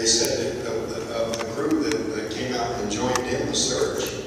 They said that the, crew uh, group that, that came out and joined in the search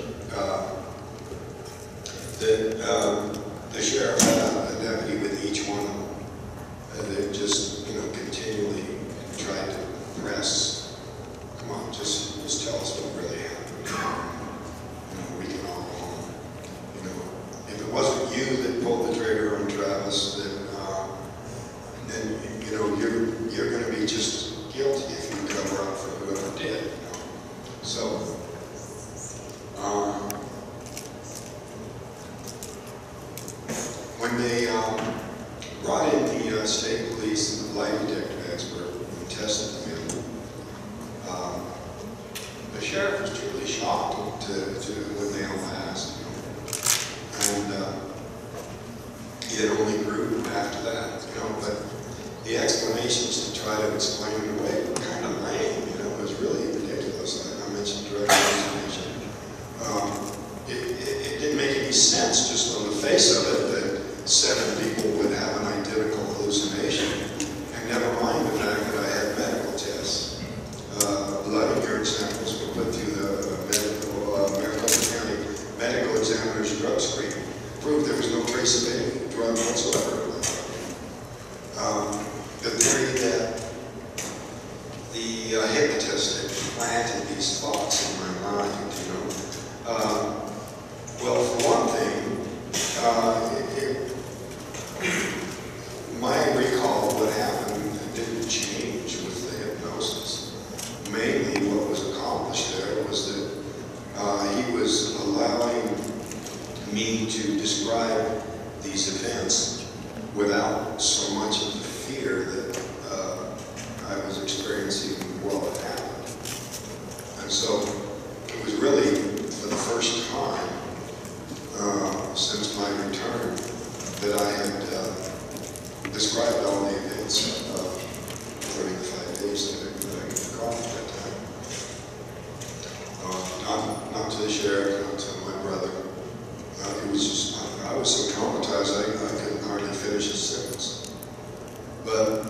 and, and my brother. Uh, he was just, I was so traumatized I, I couldn't hardly finish his sentence. But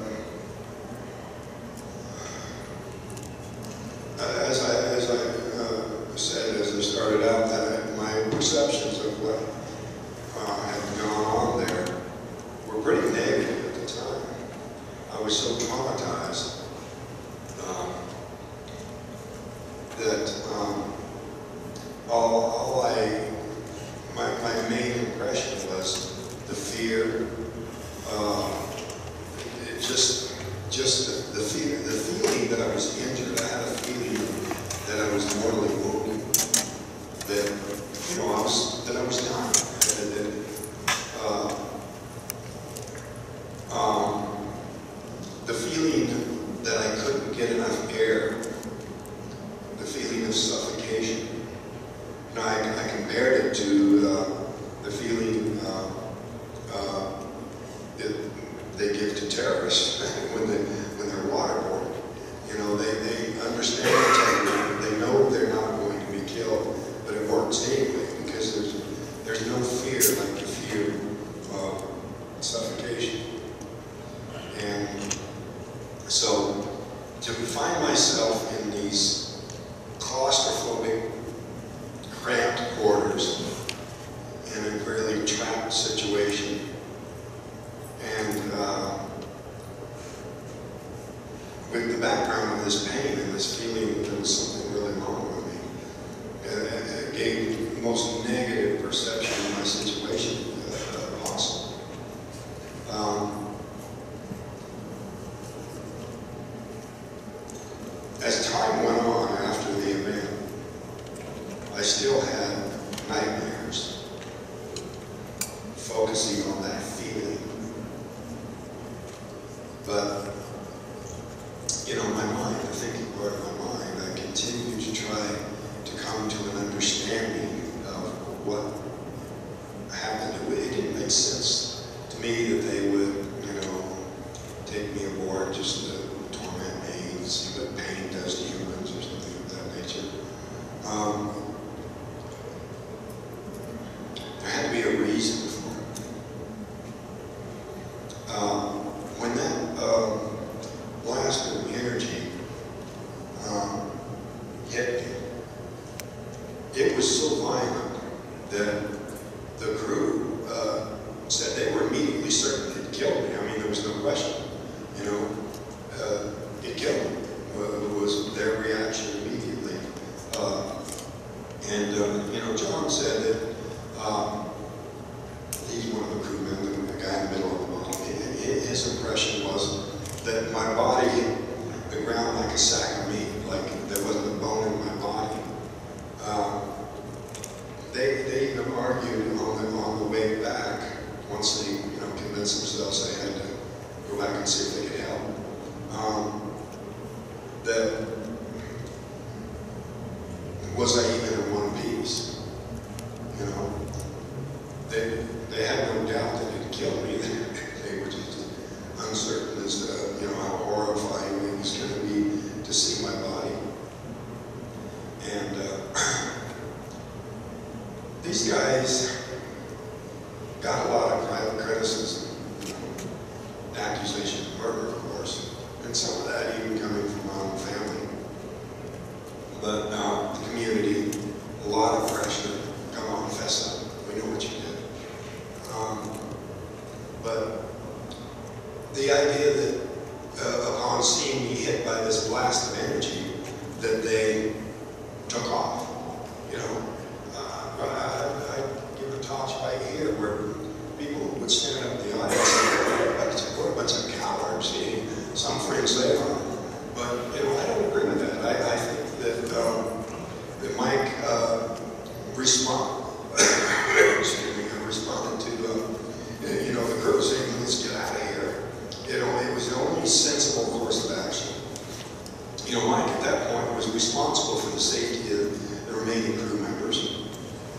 You know, Mike at that point was responsible for the safety of the remaining crew members.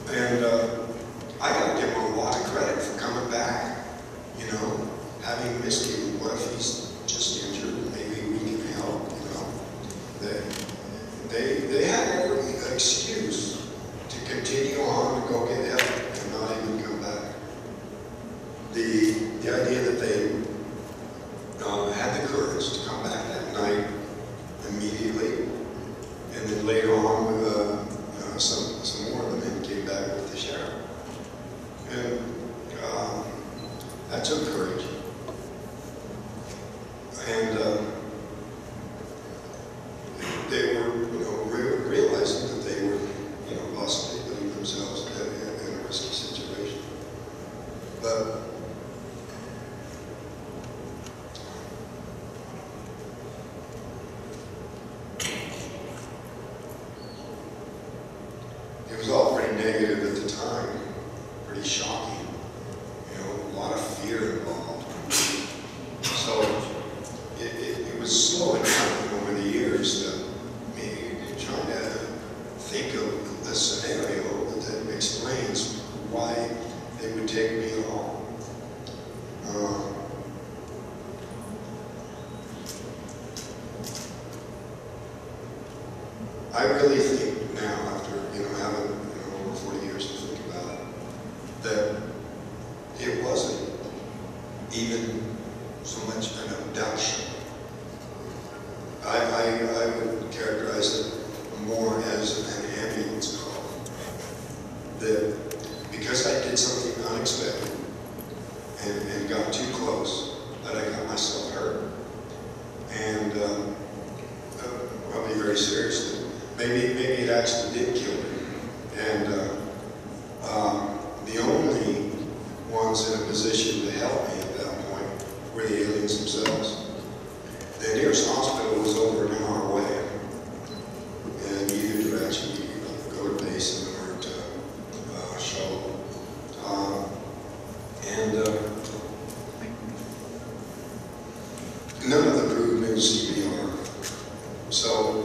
And uh, I got to give him a lot of credit for coming back, you know, having missed none of the crew knew CPR. So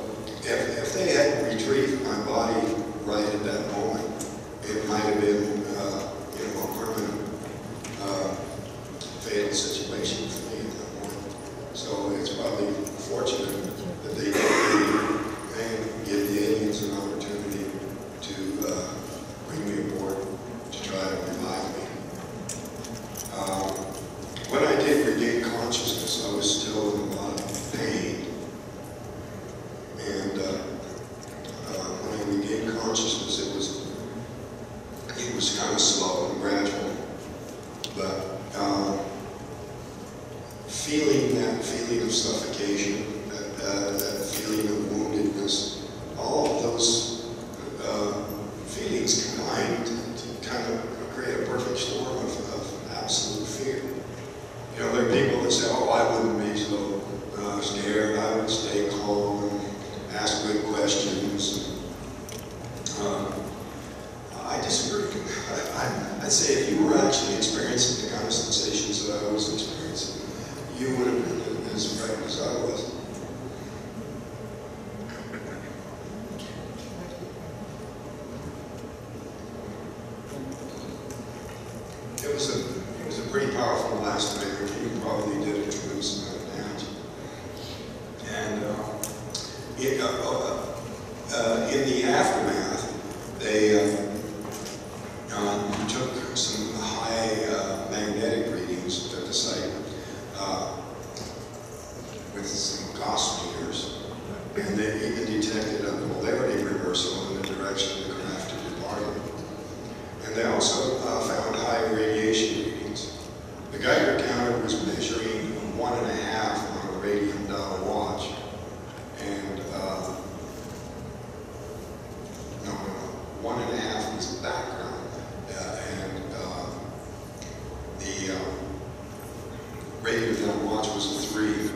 baby that I was a three,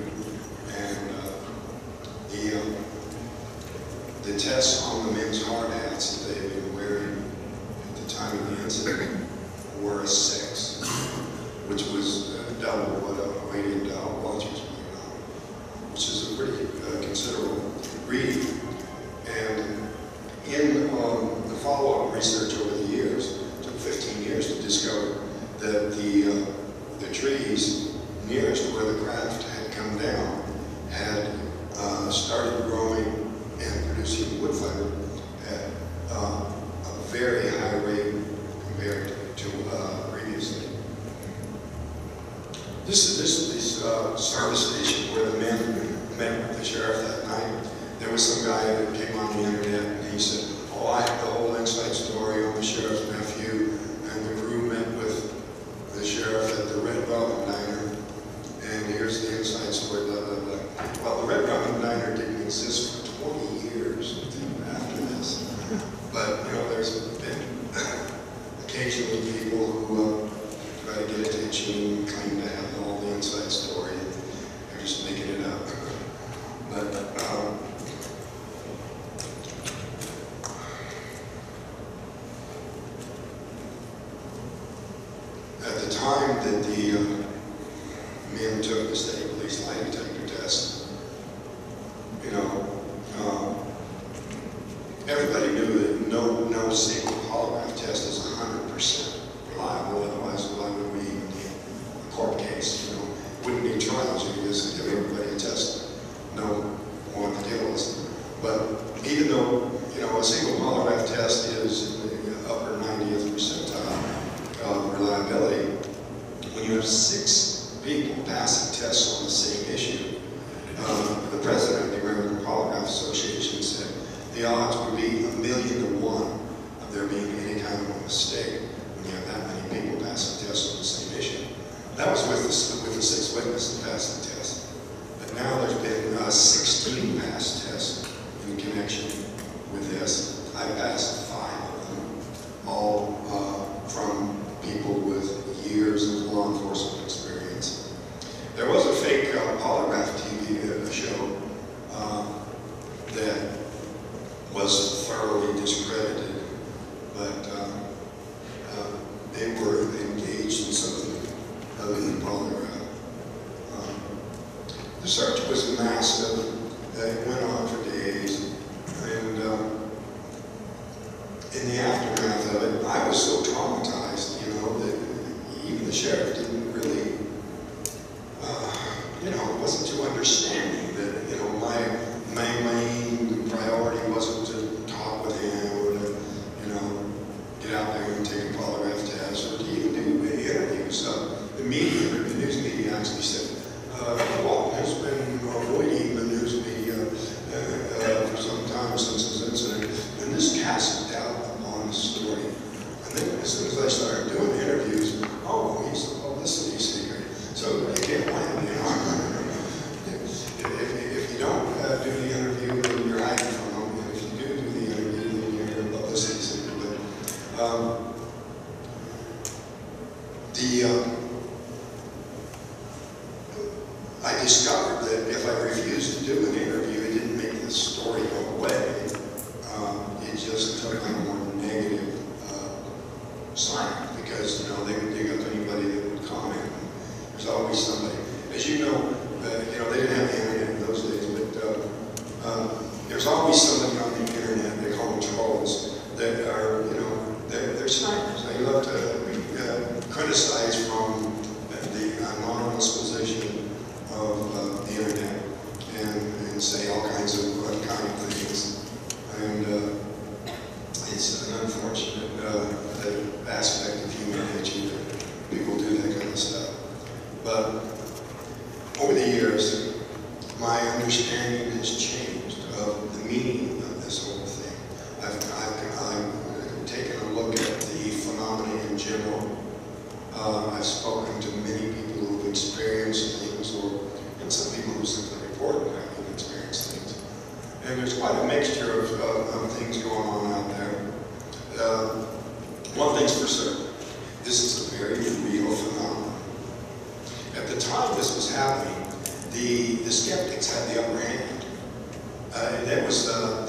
and uh, the um, the tests on the men's hard hats that they had been wearing at the time of the incident were a six. Um, I've spoken to many people who've experienced things, or and some people who simply report that they've experienced things. And there's quite a mixture of, of, of things going on out there. Uh, one thing's for certain, this is a very real phenomenon. At the time this was happening, the, the skeptics had the upper hand. Uh, that was uh,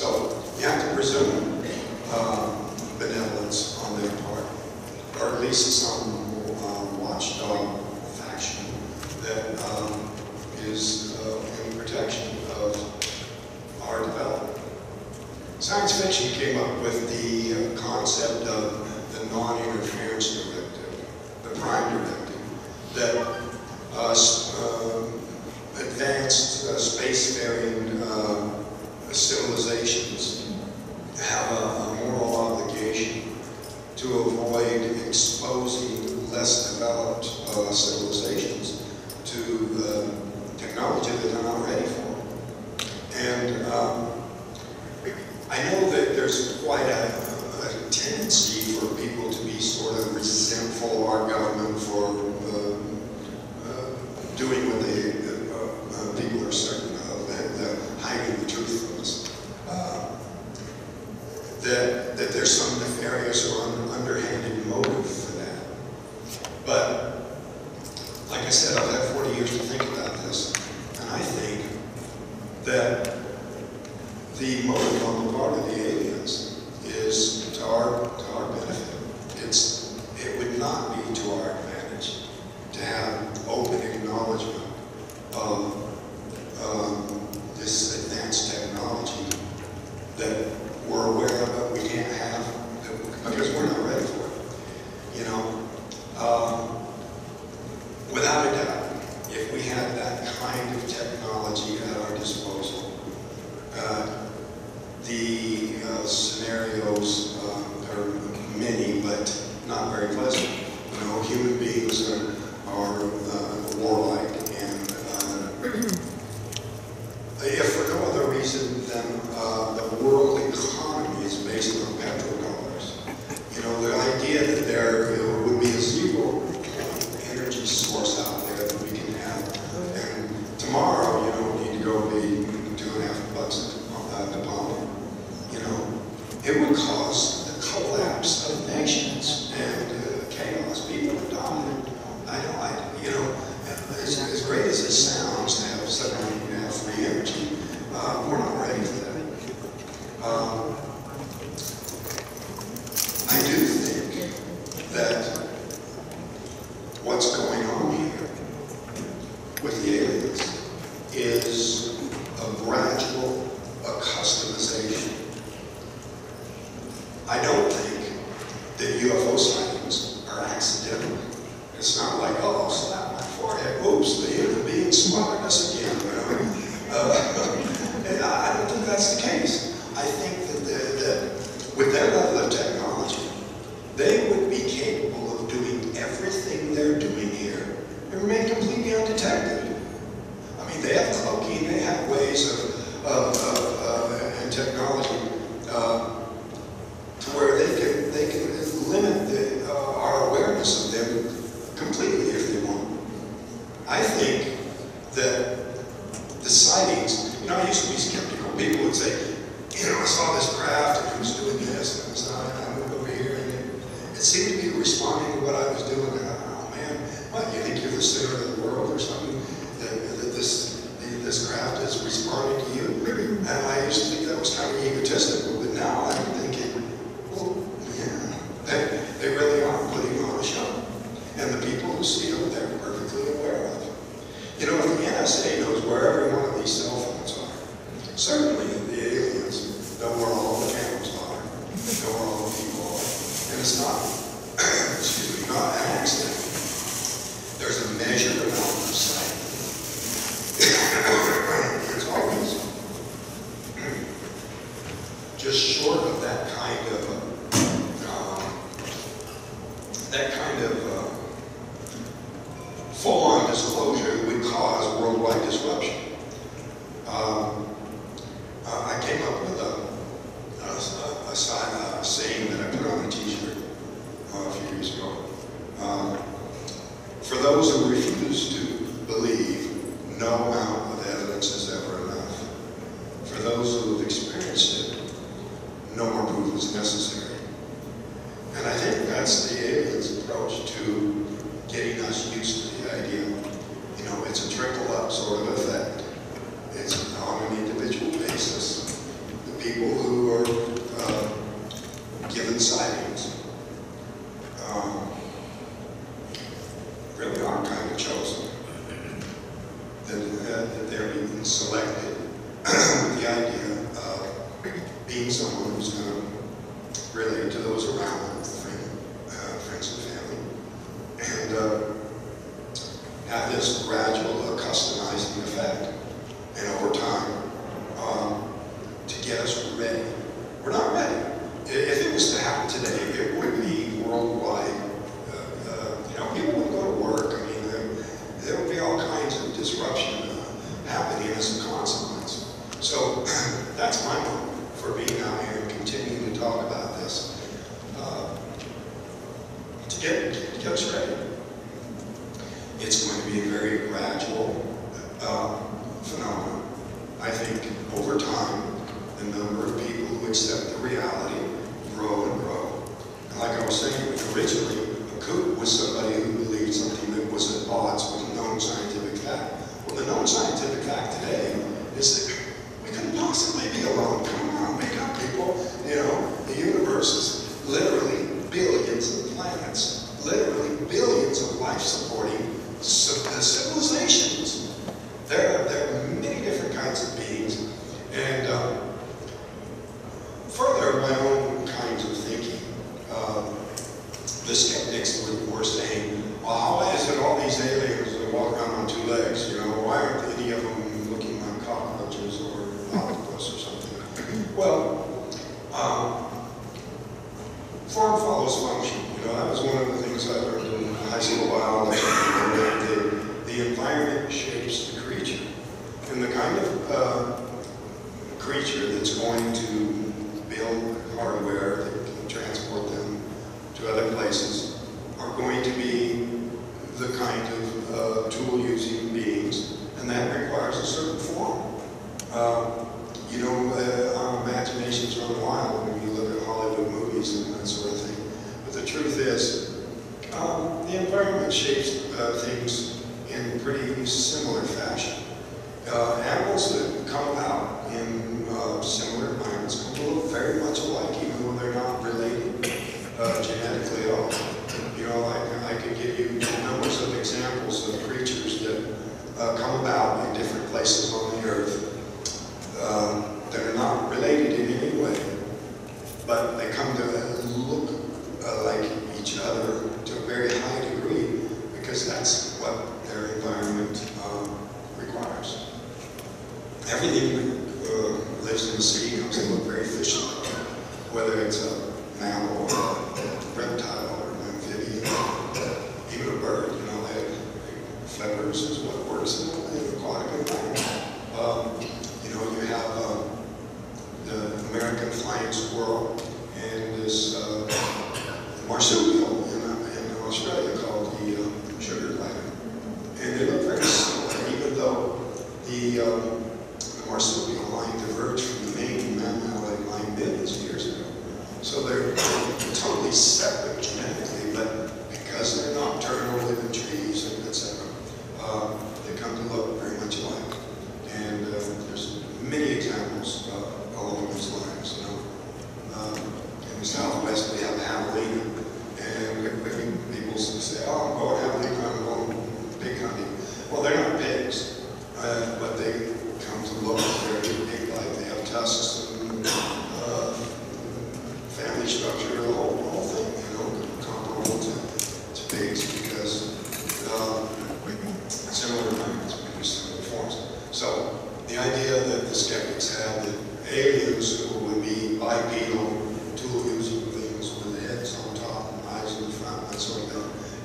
So you have to presume uh, benevolence on their part, or at least some know how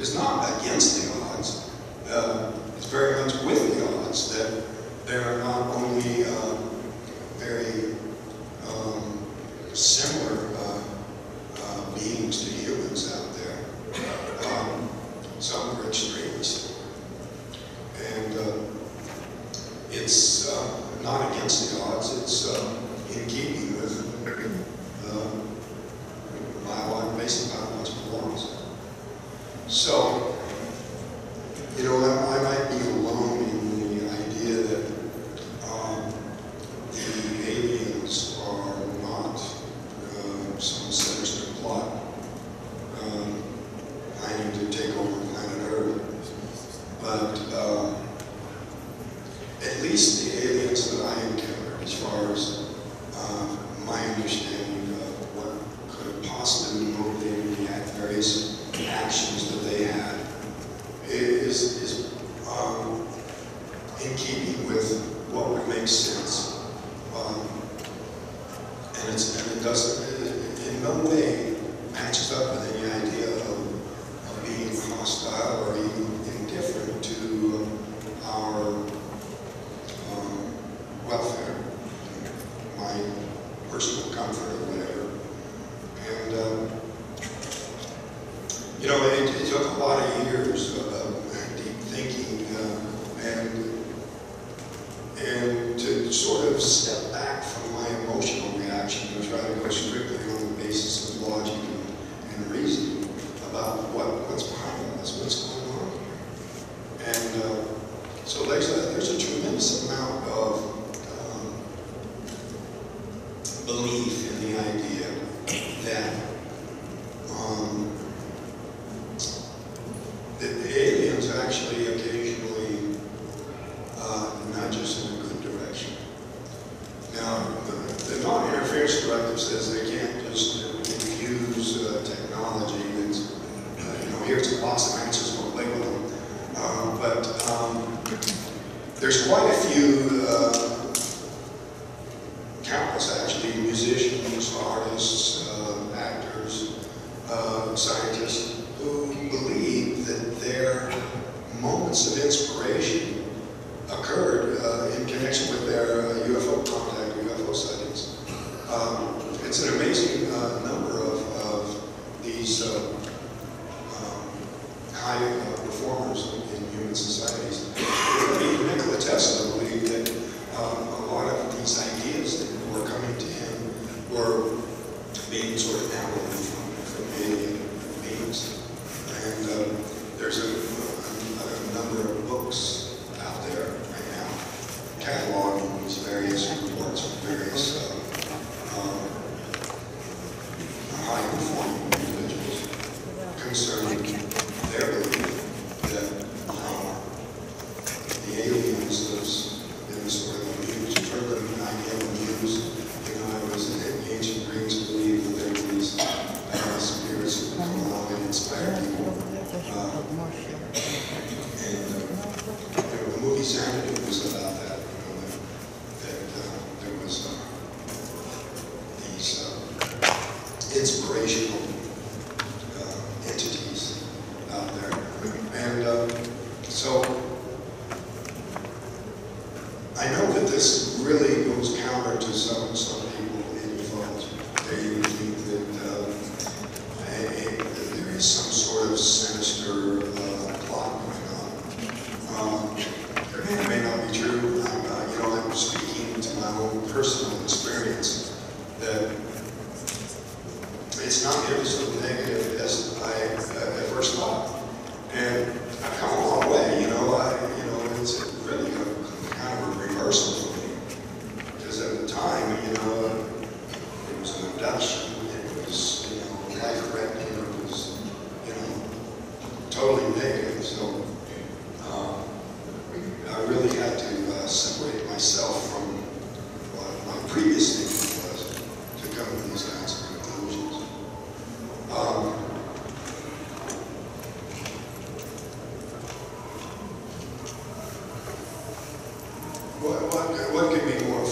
It's not against the odds. Uh, it's very much with the odds that there are not only uh,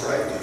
could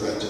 threat to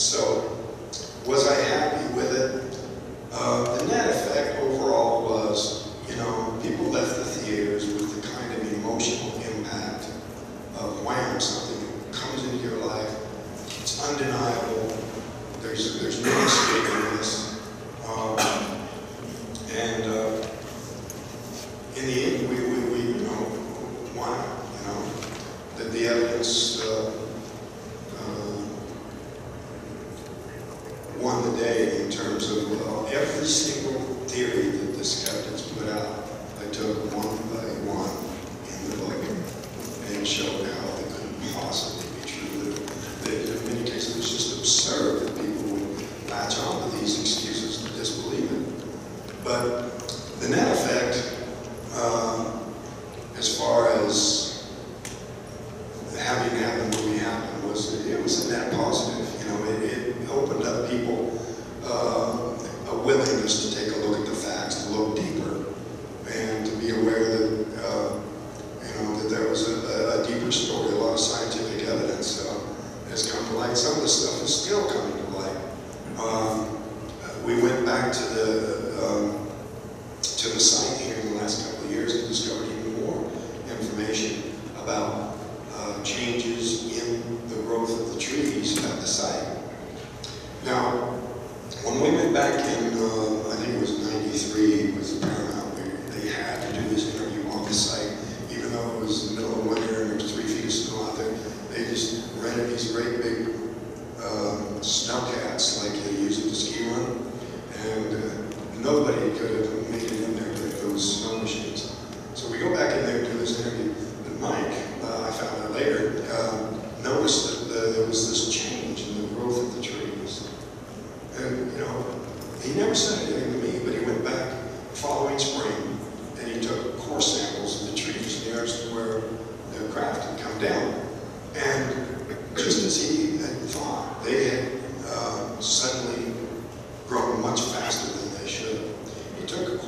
So,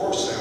He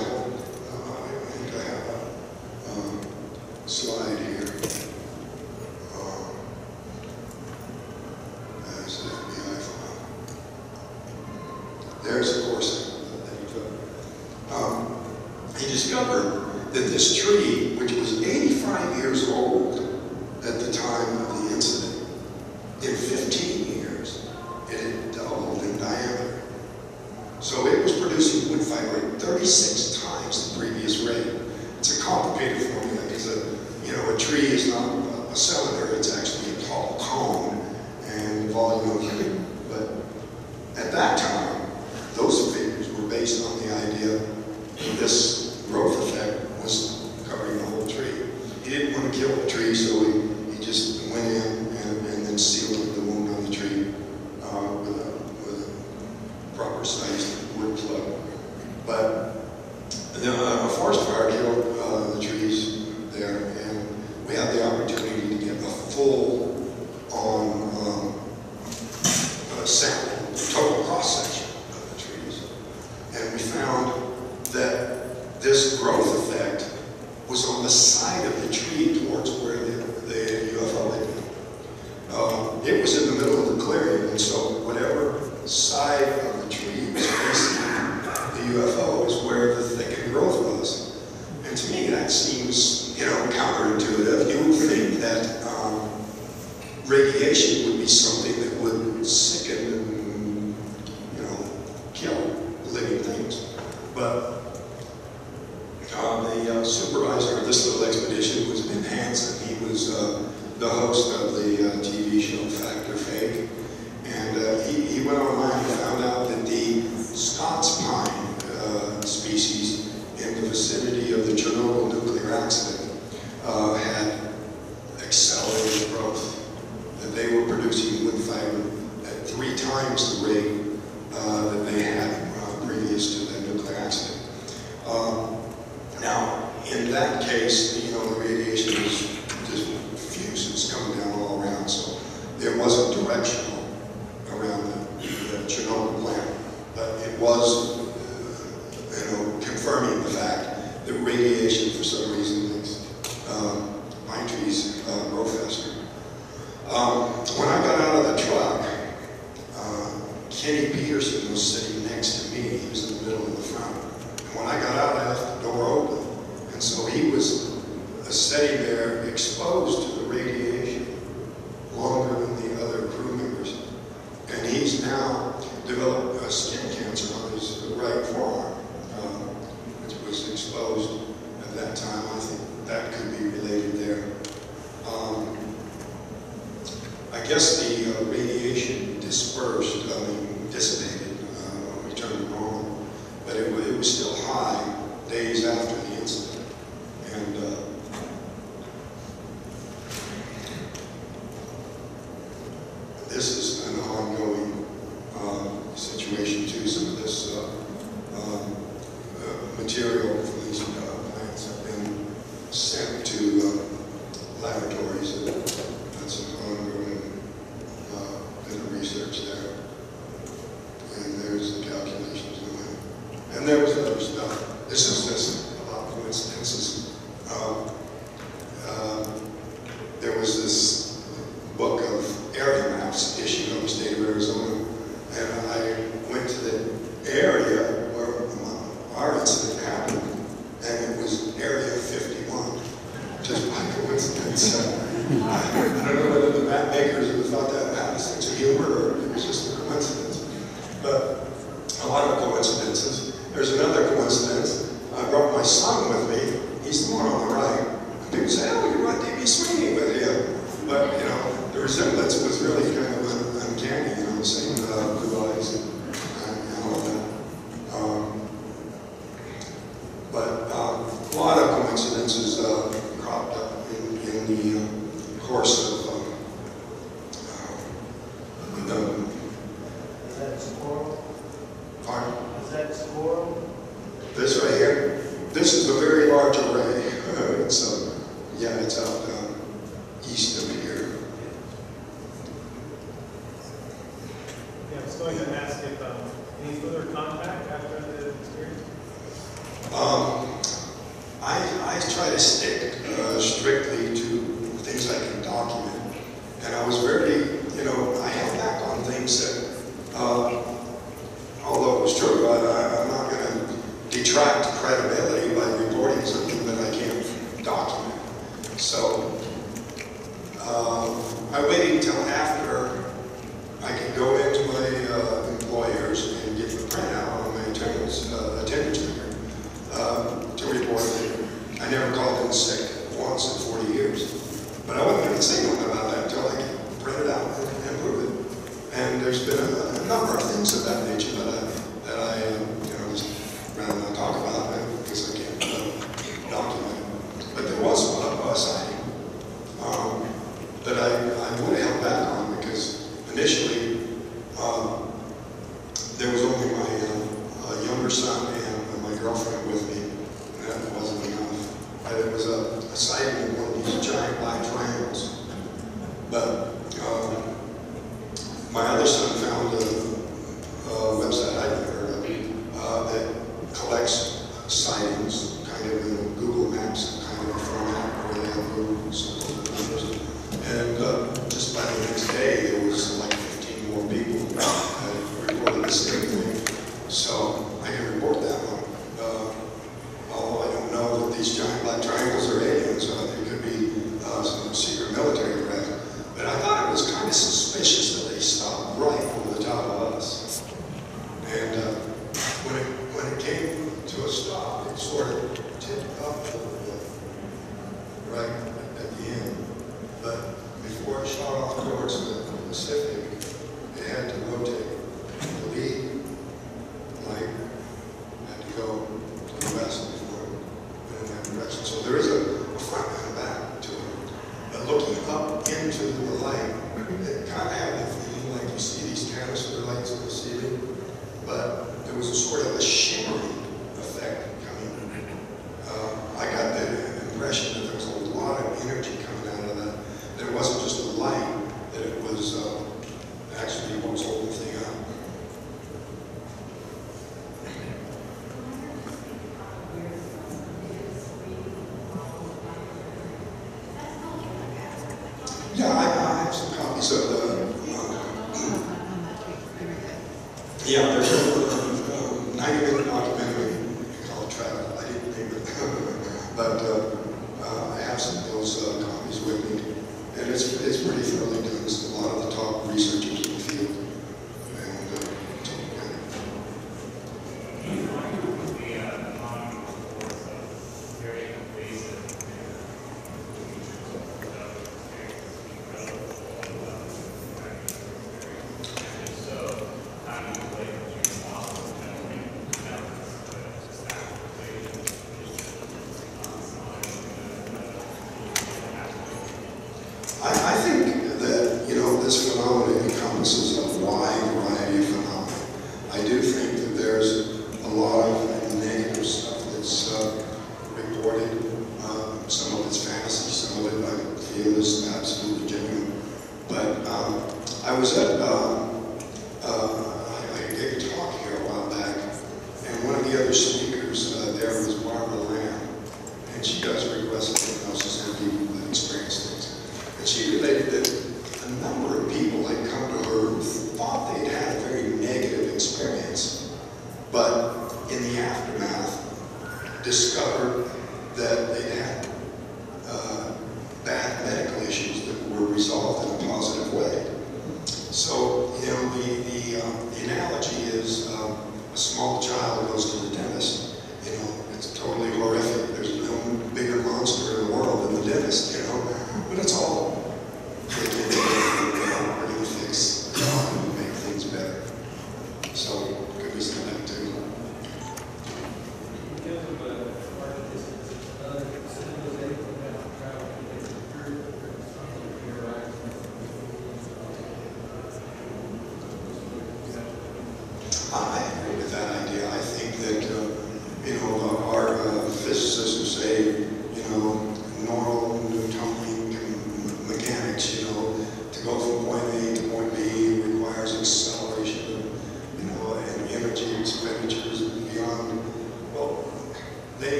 squirrel? Pardon? Is that squirrel? This right here? This is a very large array. it's, um, yeah, it's out um, east of me.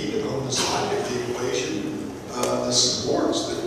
even on the side of the equation uh, that supports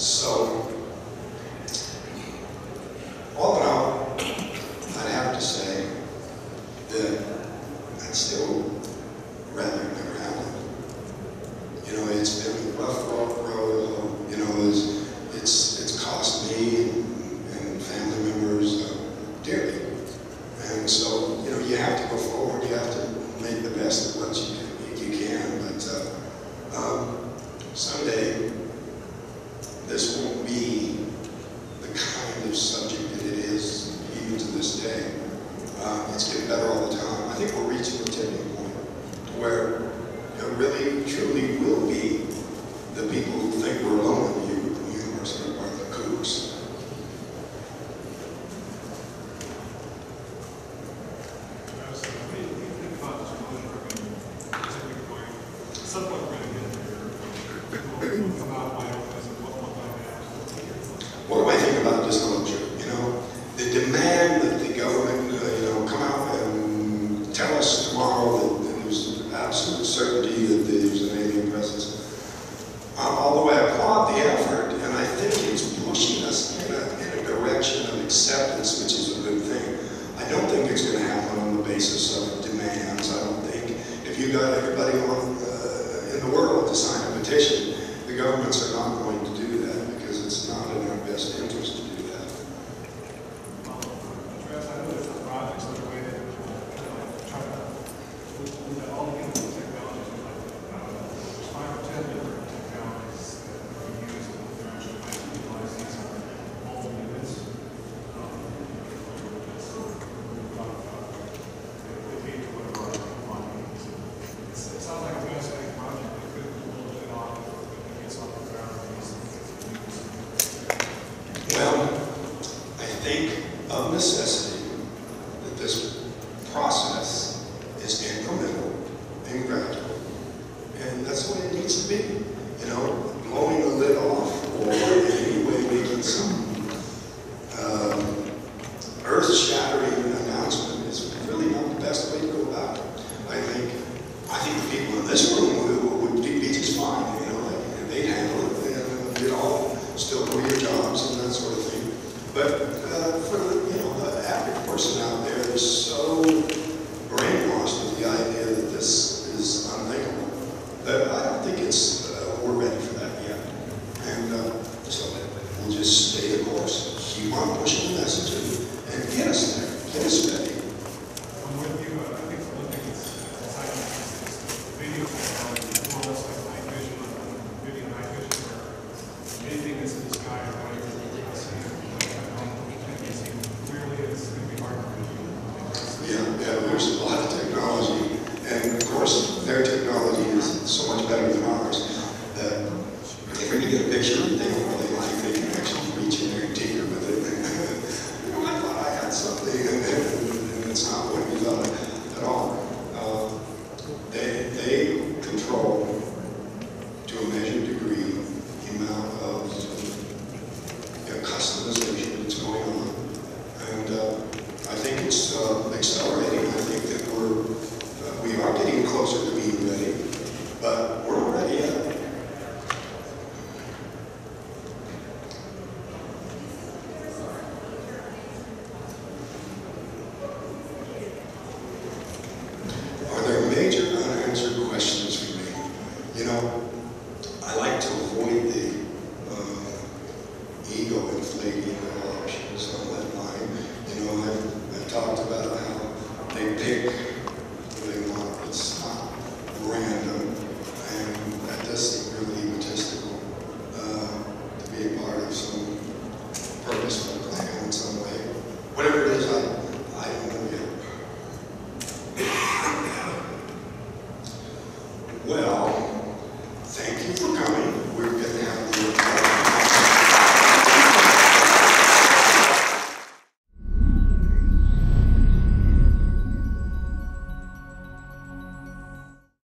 So,